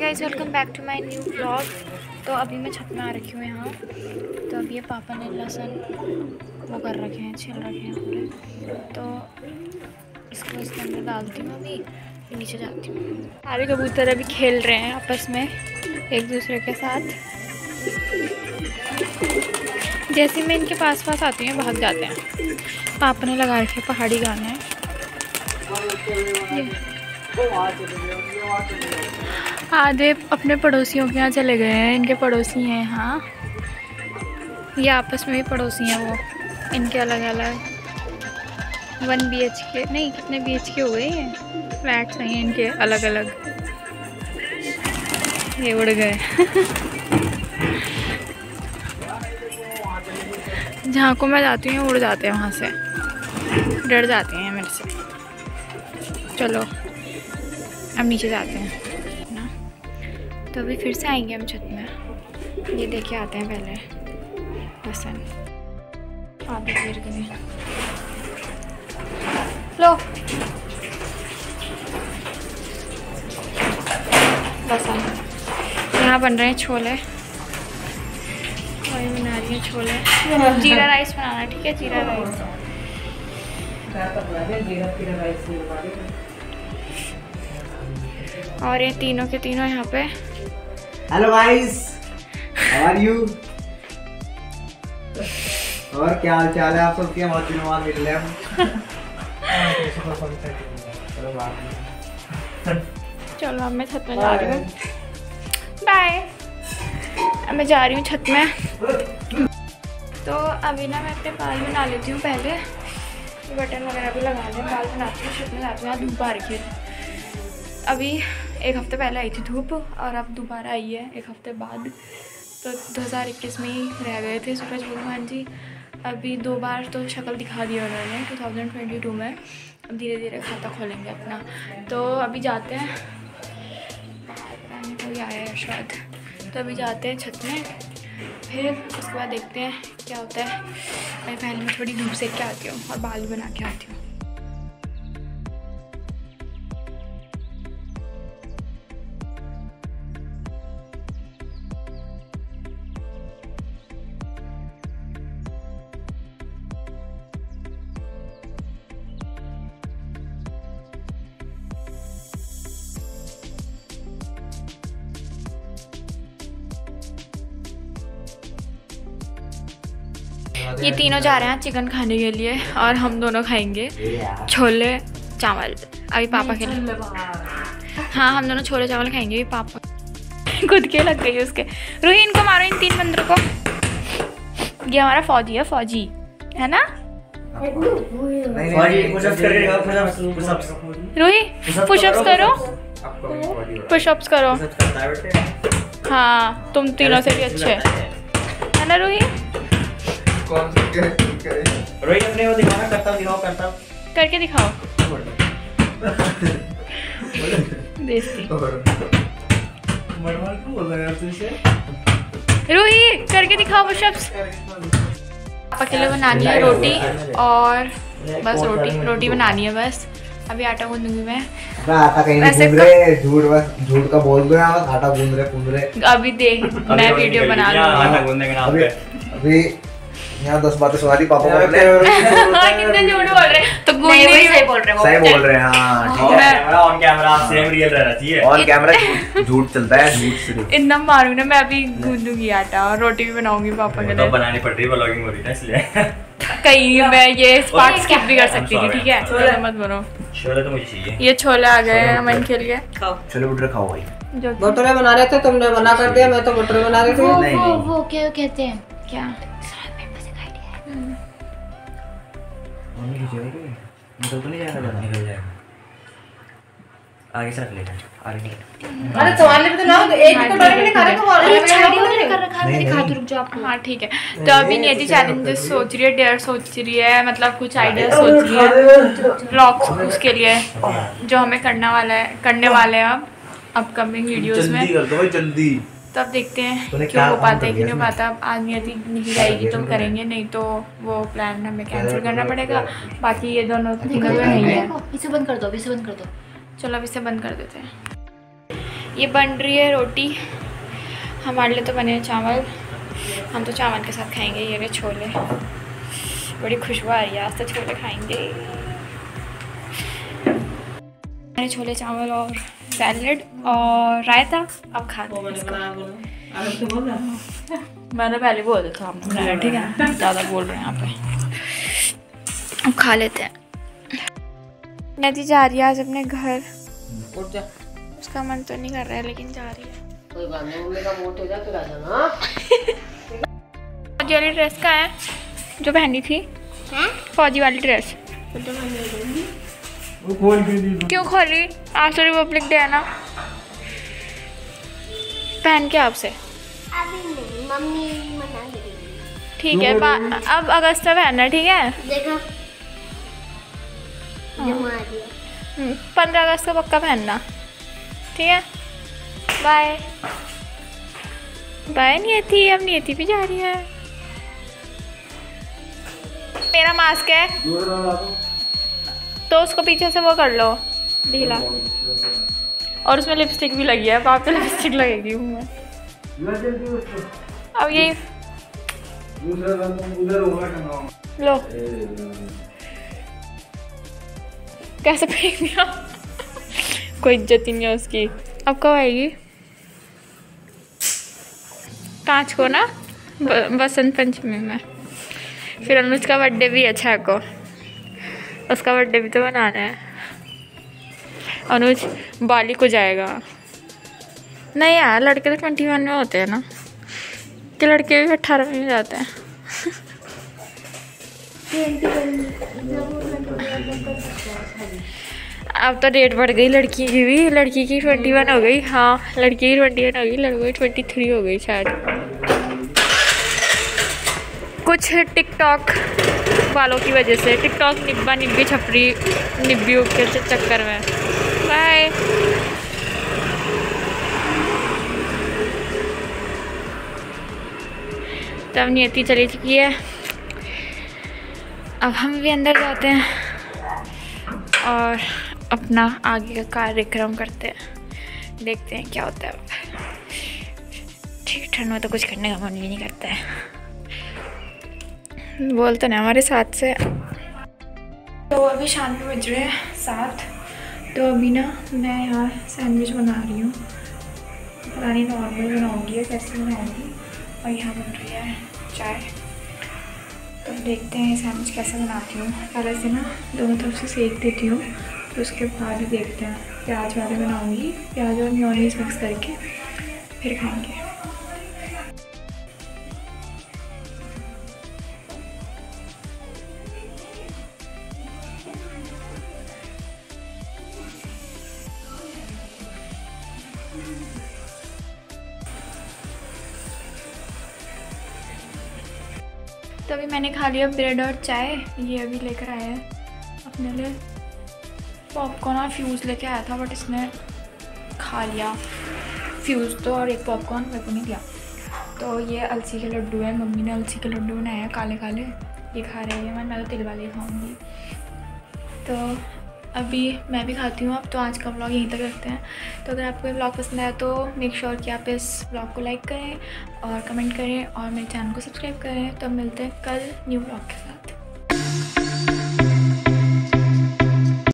Guys welcome back to my new blog तो अभी मैं छत में आ रखी हूँ यहाँ। तो अभी ये पापा ने लहसुन वो कर रखे हैं, छिल रखे हैं पूरे। तो इसको इसके अंदर डालती हूँ अभी, नीचे जाती हूँ। सारे कबूतर अभी खेल रहे हैं आपस में, एक दूसरे के साथ। जैसे मैं इनके पास पास आती हूँ, भाग जाते हैं। पापा ने लगा रखे पहाड़ी गाने। आधे अपने पड़ोसियों के यहाँ चले गए हैं, इनके पड़ोसी हैं यहाँ ये आपस में भी पड़ोसी हैं वो, इनके अलग अलग वन बी एच के नहीं, कितने बी एच के हुए हैं फ्लैट्स हैं इनके अलग अलग ये उड़ गए। जहाँ को मैं जाती हूँ, उड़ जाते हैं वहाँ से। डर जाते हैं मेरे से। चलो। अब नीचे जाते हैं, ना? तो अभी फिर से आएँगे हम छत में। ये देखे आते हैं पहले। लहसन आधे गिर गए लो। लहसन यहाँ बन रहे हैं छोले। वही बना रही है छोले। जीरा राइस बनाना, ठीक है? जीरा राइस। और ये तीनों के तीनों यहाँ पे। Hello guys how are you और क्या हाल चाल है आप सबके? बहुत दिनों बाद मिल रहे हम। चलो अब मैं छत में जा रही हूँ। बाय अब मैं जा रही हूँ छत में। तो अभी ना मैं अपने बाल बना लेती हूँ पहले। बटन वगैरह भी लगा लें। बाल बनाती हूँ छत में जाती हूँ। धूप आ रखी है। अभी एक हफ़्ते पहले आई थी धूप और अब दोबारा आई है, एक हफ़्ते बाद। तो 2021 में ही रह गए थे सूरज भगवान जी। अभी दो बार तो शक्ल दिखा दी उन्होंने 2022 में। अब धीरे धीरे खाता खोलेंगे अपना। तो अभी जाते हैं। कोई आया है शायद। तो अभी जाते हैं छत में। फिर उसके बाद देखते हैं क्या होता है। मैं पहले मैं थोड़ी धूप सेक के आती हूँ और बाल बना के आती हूँ। ये तीनों जा रहे हैं चिकन खाने के लिए और हम दोनों खाएँगे छोले चावल। अभी पापा के लिए। हाँ। हम दोनों छोले चावल खाएँगे अभी पापा। खुद के लग गई उसके। रूही इनको मारो इन तीन बंदरों को। ये हमारा फौजी है फौजी। है ना? रूही पुशअप्स करो पुशअप्स करो। हाँ तुम तीनों से भी अच्छे। है ना रूही रोहित अपने वो दिखाना करता दिखाओ करता। करके दिखाओ। रूही करके दिखाओ पुशअप्स पापा के लिए बनानी है रोटी और बस रोटी रोटी बनानी है बस। अभी आटा गूंदूँगी मैं। आटा कहीं नहीं गूंद रहे झूठ बस झूठ का बोल दो यहाँ आटा गूंद रहे गूंद रहे। अभी देख मैं वीडियो बना लूँगी। अभी अभी यहाँ दस बातें सुना दी पापा को कितने झूठ बोल रहे हैं? तो नहीं सही बोल रहे सही बोल रहे हैं हाँ ठीक है। ऑन कैमरा सेम रियल रहना चाहिए ऑन कैमरा झूठ- चलता है झूठ सिर्फ़ इतना मारूँगी ना मैं अभी गूंदूँगी आटा और रोटी भी बनाऊँगी पापा के तो लिए। बनानी पड़ रही है व्लॉगिंग हो रही है ना इसलिए। कहीं मैं ये पार्ट स्किप भी कर सकती थी ठीक है? छोले मत बनो। छोले तो मुझे चाहिए। ये छोले आ गए हैं अमन के लिए। खाओ। छोले भटूरे खाओ भाई। भटूरे बना रहे थे तुमने मना कर दिया मैं तो भटूरे बना रही थी। वो नहीं। वो क्या कहते हैं? क्या? निकल तो नहीं जाएगा। निकल जाएगा। आगे से रख लेगा आगे अरे लिए भी तो लाओ एक भी कटोरे में खा रहे तुम और मैं मैंने नहीं। कर रखा। है मैं रुक जाओ आपको हाँ ठीक है। तो अभी नियति चैलेंजेस सोच रही है डेयर सोच रही है मतलब कुछ आइडिया सोच रही है। ब्लॉग्स उसके लिए जो हमें करना वाला है करने वाले हैं अब अपकमिंग वीडियोस में। जल्दी कर दो भाई जल्दी। तो अब देखते हैं क्यों हो पाता है कि नहीं हो पाता। अब आदमी नियति नहीं रहेगी तो हम करेंगे नहीं तो वो प्लान हमें कैंसिल करना पड़ेगा। बाकी ये दोनों तीनों तो नहीं है। इसे बंद कर दो इसे बंद कर दो। चलो अब इसे बंद कर देते हैं। ये बन रही है रोटी। हमारे लिए तो बने हैं चावल। हम तो चावल के साथ खाएँगे ये रहे छोले। बड़ी खुशबू आ रही है आज तो छोले खाएँगे। छोले चावल और सैलड और रायता अब खाते हैं मैंने पहले बोल दिया था हमने ठीक है ज़्यादा बोल रहे हैं यहाँ पे। अब खा लेते हैं। नदी जा रही है आज अपने घर। उसका मन तो नहीं कर रहा है लेकिन जा रही है। कोई बात नहीं हो जा वाली ड्रेस का है जो पहनी थी। फौजी वाली ड्रेस क्यों खोली? आज तो रिपब्लिक डे है ना? पहन के आपसे। अभी नहीं मम्मी मना ठीक है अब अगस्त में पहनना ठीक है? हम्म, पंद्रह अगस्त को पक्का पहनना। ठीक है? Bye bye Niyati. अब नियति भी जा रही है। मेरा मास्क है। तो उसको पीछे से वो कर लो, ढीला। और उसमें लिपस्टिक भी लगी है बाप तो लिपस्टिक लगेगी में अब ये लो। कैसे फेंक कोई इज़्ज़त ही नहीं है उसकी। अब कब आएगी? पाँच को ना बसंत पंचमी में। फिर अनुज का बर्थडे भी है को। उसका बर्थडे भी तो मनाना है। अनुज, बाली को जाएगा। नहीं यार, लड़के तो ट्वेंटी वन में होते हैं ना। कि लड़के भी अट्ठारह में जाते हैं। अब तो डेट बढ़ गई, लड़की की भी। लड़की की ट्वेंटी वन हो गई। हाँ लड़की की ट्वेंटी वन हो गई, लड़कों की ट्वेंटी थ्री हो गई शायद। कुछ टिकटॉक वालों की वजह से टिकटॉक निब्बा निब्बी छपरी निब्बियों के चक्कर में। बाय तब नियति चली चुकी है। अब हम भी अंदर जाते हैं और अपना आगे का कार्यक्रम करते हैं। देखते हैं क्या होता है। अब ठीक, ठंड में तो कुछ करने का मन भी नहीं करता है। बोलते ना हमारे साथ से। तो अभी शाम के बज रहे हैं सात। तो अभी ना मैं यहाँ सैंडविच बना रही हूँ। पता नहीं नॉर्मल बनाऊँगी या कैसे बनाऊँगी। और यहाँ बन रही है चाय। तो देखते हैं सैंडविच कैसे बनाती हूँ। पहले से ना दोनों तरफ़ से सेक देती हूँ। तो उसके बाद ही देखते हैं। प्याज वाले बनाऊँगी। प्याज और म्योनीस मिक्स करके फिर खाएँगे। तो अभी मैंने खा लिया ब्रेड और चाय। ये अभी लेकर आया है। अपने लिए पॉपकॉर्न और फ्यूज़ लेके आया था बट इसने खा लिया। फ्यूज़ तो और एक पॉपकॉर्न मेरे को नहीं दिया। तो ये अलसी के लड्डू है। मम्मी ने अलसी के लड्डू बनाए हैं काले काले ये खा रहे हैं। मैं मैं तो तिल वाले खाऊँगी। तो अभी मैं भी खाती हूँ, अब तो आज का ब्लॉग यहीं तक रखते हैं। तो अगर आपको ये ब्लॉग पसंद आया तो मेक श्योर कि आप इस ब्लॉग को लाइक करें और कमेंट करें और मेरे चैनल को सब्सक्राइब करें। तो मिलते हैं कल न्यू ब्लॉग के साथ।